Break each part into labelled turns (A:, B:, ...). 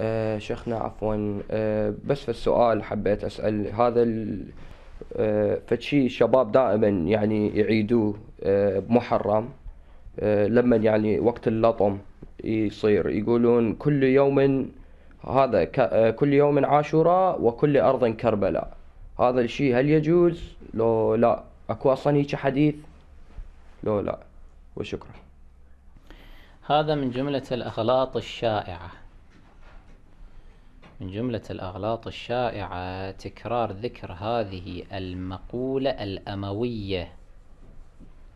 A: آه شيخنا عفوا. آه بس في السؤال حبيت أسأل هذا آه فشي الشباب دائما يعني يعيدوه آه بمحرم آه لما يعني وقت اللطم يصير يقولون كل يوم هذا آه كل يوم عاشوراء وكل أرض كربلاء. هذا الشيء هل يجوز؟ لو لا. أكو أصلا هيك حديث؟ لو لا. وشكرا.
B: هذا من جملة الأغلاط الشائعة. من جملة الأغلاط الشائعة تكرار ذكر هذه المقولة الأموية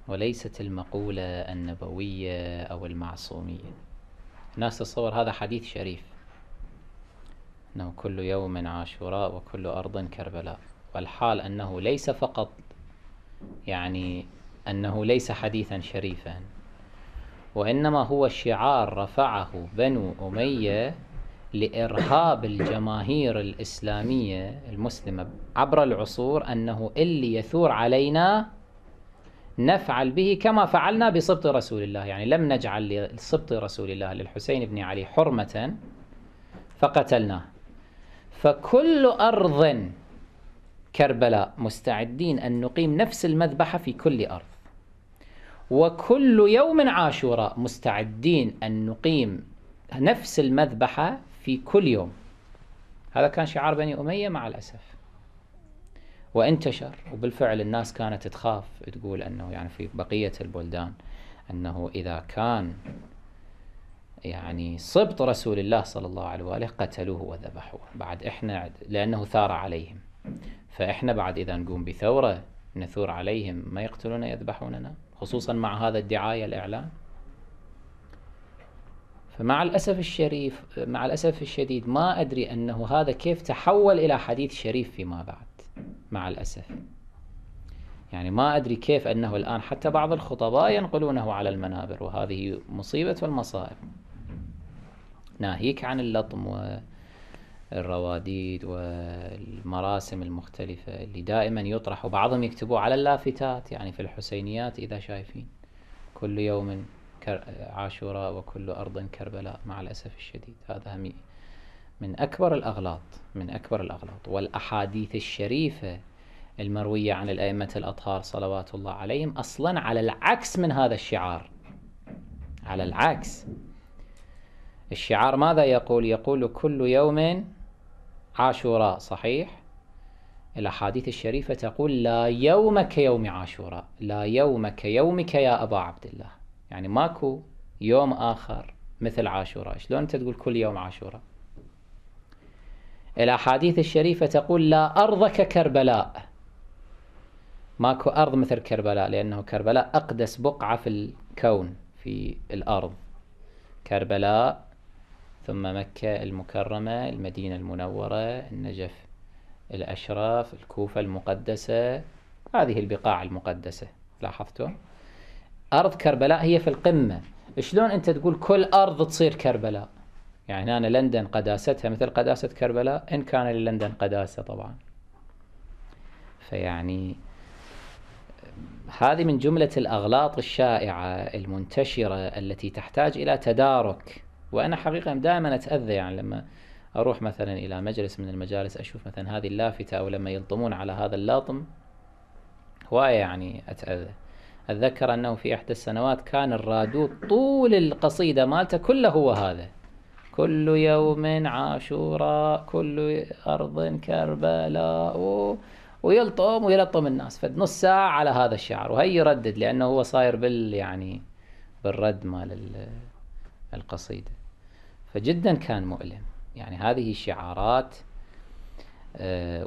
B: وليست المقولة النبوية أو المعصومية. الناس تتصور هذا حديث شريف. أنه كل يوم عاشوراء وكل أرض كربلاء. والحال أنه ليس فقط يعني أنه ليس حديثا شريفا وإنما هو شعار رفعه بنو أمية لإرهاب الجماهير الإسلامية المسلمة عبر العصور أنه اللي يثور علينا نفعل به كما فعلنا بسبط رسول الله. يعني لم نجعل لسبط رسول الله للحسين بن علي حرمة فقتلناه. فكل أرض كربلاء مستعدين أن نقيم نفس المذبحة في كل أرض. وكل يوم عاشوراء مستعدين أن نقيم نفس المذبحة في كل يوم. هذا كان شعار بني أمية مع الأسف. وانتشر وبالفعل الناس كانت تخاف تقول أنه يعني في بقية البلدان أنه إذا كان يعني صبط رسول الله صلى الله عليه وآله قتلوه وذبحوه. بعد إحنا لأنه ثار عليهم. فإحنا بعد إذا نقوم بثورة نثور عليهم ما يقتلون يذبحوننا خصوصا مع هذا الدعاية الإعلان. فمع الأسف الشريف مع الأسف الشديد ما أدري أنه هذا كيف تحول إلى حديث شريف فيما بعد مع الأسف. يعني ما أدري كيف أنه الآن حتى بعض الخطباء ينقلونه على المنابر وهذه مصيبة المصائب. ناهيك عن اللطم والرواديد والمراسم المختلفة اللي دائما يطرح وبعضهم يكتبوا على اللافتات يعني في الحسينيات إذا شايفين. كل يوم عاشوراء وكل أرض كربلاء مع الأسف الشديد. هذا من أكبر الأغلاط من أكبر الأغلاط. والأحاديث الشريفة المروية عن الأئمة الأطهار صلوات الله عليهم أصلا على العكس من هذا الشعار. على العكس. الشعار ماذا يقول؟ يقول كل يوم عاشوراء صحيح؟ الأحاديث الشريفة تقول لا يوم كيوم عاشوراء لا يوم كيومك يا أبا عبد الله. يعني ماكو يوم آخر مثل عاشوراء. شلون أنت تقول كل يوم عاشوراء؟ الأحاديث الشريفة تقول لا أرض ككربلاء ماكو أرض مثل كربلاء لأنه كربلاء أقدس بقعة في الكون في الأرض. كربلاء ثم مكة المكرمة المدينة المنورة النجف الأشراف الكوفة المقدسة هذه البقاع المقدسة. لاحظتم أرض كربلاء هي في القمة. شلون أنت تقول كل أرض تصير كربلاء؟ يعني هنا لندن قداستها مثل قداسة كربلاء إن كان للندن قداسة طبعا. فيعني هذه من جملة الأغلاط الشائعة المنتشرة التي تحتاج إلى تدارك. وأنا حقيقة دائما أتأذى يعني لما أروح مثلا إلى مجلس من المجالس أشوف مثلا هذه اللافتة أو لما يلطمون على هذا اللاطم هواية يعني أتأذى. أتذكر أنه في إحدى السنوات كان الرادود طول القصيدة مالته كله هو هذا. كل يوم عاشوراء كل أرض كربلاء. ويلطم ويلطم الناس. فنص ساعة على هذا الشعر وهي يردد لأنه هو صاير بال يعني بالرد مال القصيدة. فجدا كان مؤلم. يعني هذه شعارات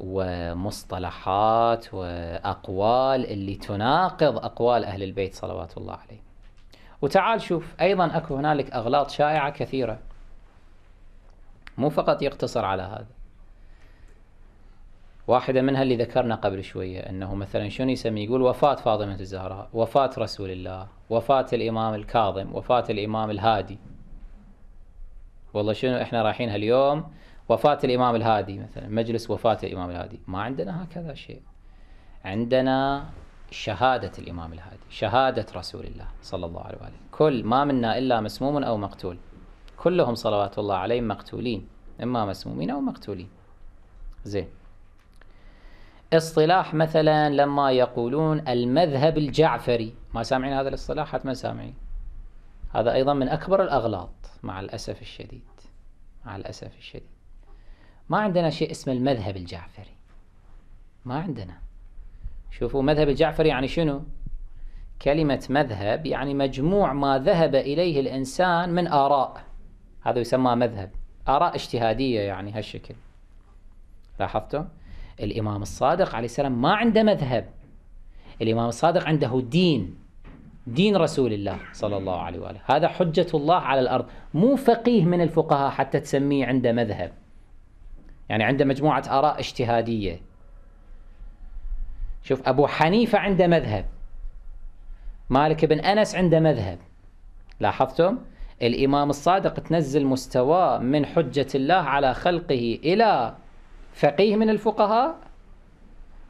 B: ومصطلحات وأقوال اللي تناقض أقوال أهل البيت صلوات الله عليهم وتعال شوف أيضا أكو هنالك أغلاط شائعة كثيرة. مو فقط يقتصر على هذا. واحدة منها اللي ذكرنا قبل شوية أنه مثلا شنو يسمي؟ يقول وفاة فاطمة الزهراء وفاة رسول الله وفاة الإمام الكاظم وفاة الإمام الهادي. والله شنو إحنا رايحين هاليوم وفاة الإمام الهادي مثلا مجلس وفاة الإمام الهادي. ما عندنا هكذا شيء. عندنا شهادة الإمام الهادي شهادة رسول الله صلى الله عليه وآله. كل ما منا إلا مسموم أو مقتول. كلهم صلوات الله عليهم مقتولين إما مسمومين أو مقتولين. زين. اصطلاح مثلا لما يقولون المذهب الجعفري. ما سامعين هذا الاصطلاح؟ حتما سامعين. هذا أيضا من أكبر الأغلاط مع الأسف الشديد. مع الأسف الشديد. ما عندنا شيء اسمه المذهب الجعفري. ما عندنا. شوفوا مذهب الجعفري يعني شنو؟ كلمة مذهب يعني مجموع ما ذهب إليه الإنسان من آراء. هذا يسمى مذهب. آراء اجتهادية يعني هالشكل. لاحظتم الإمام الصادق عليه السلام ما عنده مذهب. الإمام الصادق عنده دين. دين رسول الله صلى الله عليه وآله. هذا حجة الله على الأرض. مو فقيه من الفقهاء حتى تسميه عنده مذهب. يعني عنده مجموعة آراء اجتهادية. شوف أبو حنيفة عنده مذهب مالك بن أنس عنده مذهب. لاحظتم؟ الإمام الصادق تنزل مستواه من حجة الله على خلقه إلى فقيه من الفقهاء؟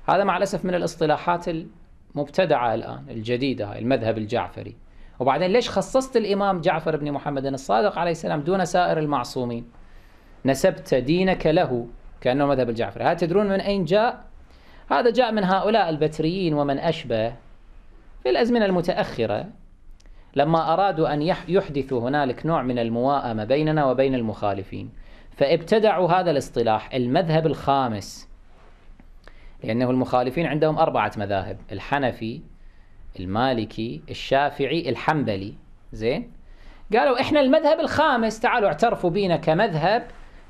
B: هذا مع الأسف من الاصطلاحات المبتدعة الآن الجديدة المذهب الجعفري. وبعدين ليش خصصت الإمام جعفر بن محمد الصادق عليه السلام دون سائر المعصومين؟ نسبت دينك له كأنه مذهب الجعفري هل تدرون من أين جاء؟ هذا جاء من هؤلاء البتريين ومن أشبه في الأزمنة المتأخرة. لما أرادوا أن يحدثوا هنالك نوع من المواءمة بيننا وبين المخالفين فابتدعوا هذا الاصطلاح المذهب الخامس. لأنه المخالفين عندهم أربعة مذاهب الحنفي المالكي الشافعي الحنبلي. زين؟ قالوا إحنا المذهب الخامس تعالوا اعترفوا بينا كمذهب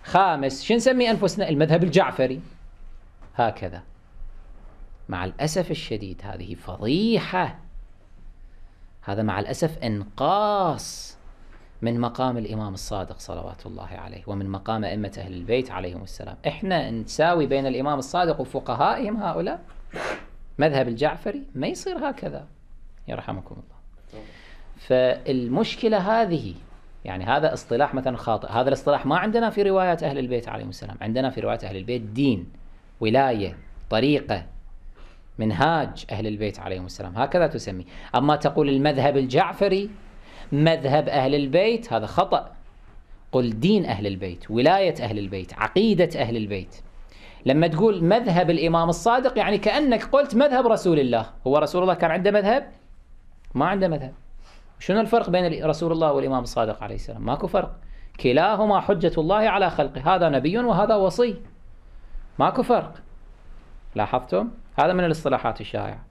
B: خامس شو نسمي أنفسنا؟ المذهب الجعفري. هكذا. مع الأسف الشديد هذه فضيحة. هذا مع الأسف إنقاص من مقام الإمام الصادق صلوات الله عليه ومن مقام أئمة أهل البيت عليهم السلام. إحنا نساوي بين الإمام الصادق وفقهائهم هؤلاء. مذهب الجعفري ما يصير هكذا. يرحمكم الله. فالمشكلة هذه يعني هذا اصطلاح مثلا خاطئ. هذا الاصطلاح ما عندنا في روايات أهل البيت عليهم السلام. عندنا في روايات أهل البيت دين ولاية طريقة منهاج أهل البيت عليهم السلام. هكذا تسمي. أما تقول المذهب الجعفري مذهب أهل البيت هذا خطأ. قل دين أهل البيت ولاية أهل البيت عقيدة أهل البيت. لما تقول مذهب الإمام الصادق يعني كأنك قلت مذهب رسول الله. هو رسول الله كان عنده مذهب؟ ما عنده مذهب. شنو الفرق بين رسول الله والإمام الصادق عليه السلام؟ ماكو فرق. كلاهما حجة الله على خلقه. هذا نبي وهذا وصي. ماكو فرق. لاحظتم؟ هذا من الاصطلاحات الشائعة.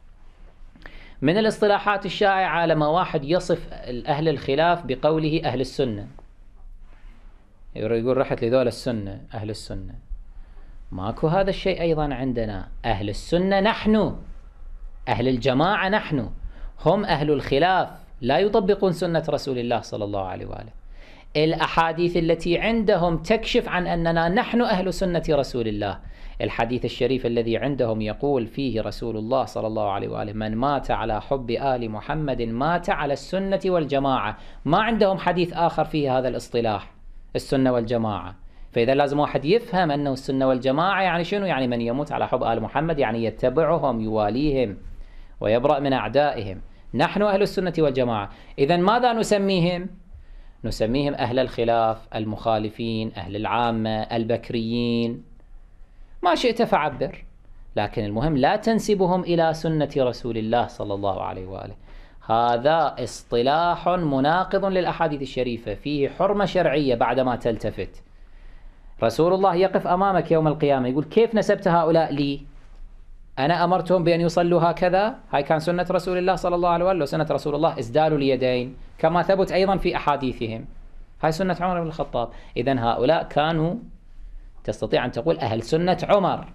B: من الاصطلاحات الشائعة لما واحد يصف أهل الخلاف بقوله أهل السنة. يقول رحت لذول السنة أهل السنة. ماكو هذا الشيء أيضا عندنا. أهل السنة نحن. أهل الجماعة نحن. هم أهل الخلاف. لا يطبقون سنة رسول الله صلى الله عليه وآله. الأحاديث التي عندهم تكشف عن أننا نحن أهل سنة رسول الله. الحديث الشريف الذي عندهم يقول فيه رسول الله صلى الله عليه وآله من مات على حب آل محمد مات على السنة والجماعة. ما عندهم حديث آخر فيه هذا الاصطلاح السنة والجماعة. فإذا لازم واحد يفهم أنه السنة والجماعة يعني شنو؟ يعني من يموت على حب آل محمد يعني يتبعهم يواليهم ويبرأ من أعدائهم. نحن أهل السنة والجماعة. إذا ماذا نسميهم؟ نسميهم أهل الخلاف المخالفين أهل العامة البكريين. ما شئت فعبر. لكن المهم لا تنسبهم إلى سنة رسول الله صلى الله عليه وآله. هذا اصطلاح مناقض للأحاديث الشريفة. فيه حرمة شرعية بعدما تلتفت. رسول الله يقف أمامك يوم القيامة يقول كيف نسبت هؤلاء لي؟ أنا أمرتهم بأن يصلوا هكذا؟ هاي كان سنة رسول الله صلى الله عليه وآله سنة رسول الله إسدال اليدين كما ثبت أيضا في أحاديثهم. هاي سنة عمر بن الخطاب. إذا هؤلاء كانوا تستطيع أن تقول أهل سنة عمر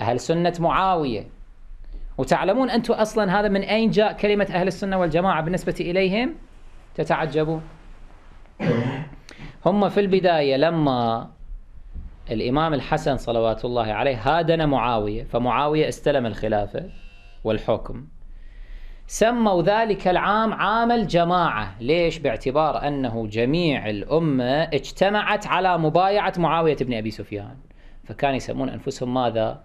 B: أهل سنة معاوية. وتعلمون أنتم أصلا هذا من أين جاء كلمة أهل السنة والجماعة بالنسبة إليهم؟ تتعجبون. هم في البداية لما الإمام الحسن صلوات الله عليه هادن معاوية فمعاوية استلم الخلافة والحكم. سموا ذلك العام عام الجماعة. ليش؟ باعتبار أنه جميع الأمة اجتمعت على مبايعة معاوية بن أبي سفيان. فكان يسمون أنفسهم ماذا؟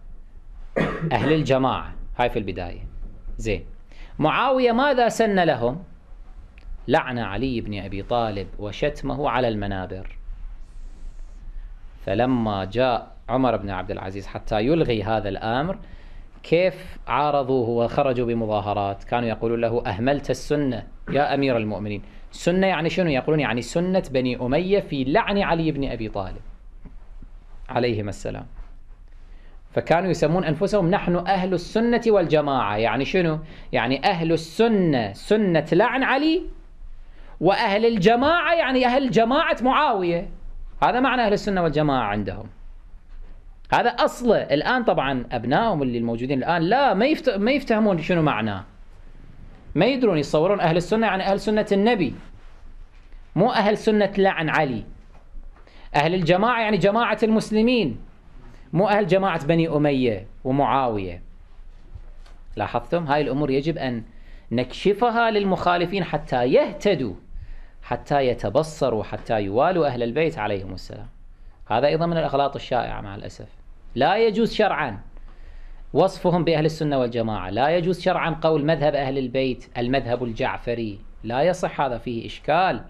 B: أهل الجماعة. هاي في البداية. زين. معاوية ماذا سن لهم؟ لعن علي بن أبي طالب وشتمه على المنابر. فلما جاء عمر بن عبد العزيز حتى يلغي هذا الأمر كيف عارضوه وخرجوا بمظاهرات؟ كانوا يقولون له أهملت السنة يا أمير المؤمنين. سنة يعني شنو؟ يقولون يعني سنة بني أمية في لعن علي بن أبي طالب عليهما السلام. فكانوا يسمون أنفسهم نحن أهل السنة والجماعة. يعني شنو؟ يعني أهل السنة سنة لعن علي وأهل الجماعة يعني أهل جماعة معاوية. هذا معنى أهل السنة والجماعة عندهم. هذا أصله الآن طبعا أبنائهم اللي الموجودين الآن لا ما, ما يفتهمون شنو معناه. ما يدرون يتصورون أهل السنة يعني أهل سنة النبي. مو أهل سنة لعن علي. أهل الجماعة يعني جماعة المسلمين. مو أهل جماعة بني أمية ومعاوية. لاحظتم؟ هاي الأمور يجب أن نكشفها للمخالفين حتى يهتدوا. حتى يتبصروا حتى يوالوا أهل البيت عليهم السلام. هذا أيضا من الأغلاط الشائعة مع الأسف. لا يجوز شرعا وصفهم بأهل السنة والجماعة. لا يجوز شرعا قول مذهب أهل البيت المذهب الجعفري. لا يصح هذا فيه إشكال.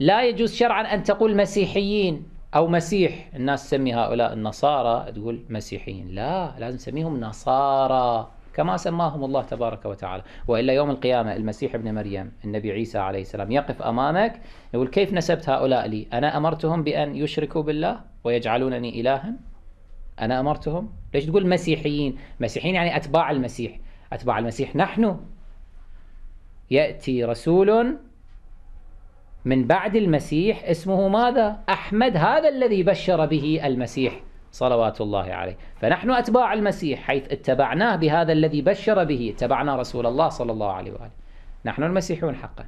B: لا يجوز شرعا أن تقول مسيحيين أو مسيح. الناس تسمي هؤلاء النصارى تقول مسيحيين. لا لازم نسميهم نصارى. كما سماهم الله تبارك وتعالى. وإلا يوم القيامة المسيح ابن مريم النبي عيسى عليه السلام يقف أمامك يقول كيف نسبت هؤلاء لي؟ أنا أمرتهم بأن يشركوا بالله ويجعلونني إلها؟ أنا أمرتهم؟ ليش تقول مسيحيين؟ مسيحيين يعني أتباع المسيح. أتباع المسيح نحن. يأتي رسول من بعد المسيح اسمه ماذا؟ أحمد هذا الذي بشر به المسيح. صلوات الله عليه. فنحن أتباع المسيح حيث اتبعناه بهذا الذي بشر به اتبعنا رسول الله صلى الله عليه وآله. نحن المسيحون حقا.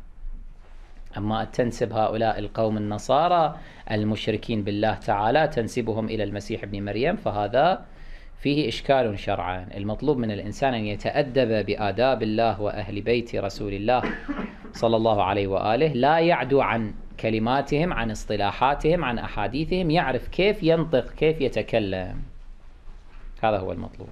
B: أما تنسب هؤلاء القوم النصارى المشركين بالله تعالى تنسبهم إلى المسيح ابن مريم فهذا فيه إشكال شرعا. المطلوب من الإنسان أن يتأدب بآداب الله وأهل بيت رسول الله صلى الله عليه وآله لا يعدو عن كلماتهم عن اصطلاحاتهم عن أحاديثهم يعرف كيف ينطق كيف يتكلم. هذا هو المطلوب.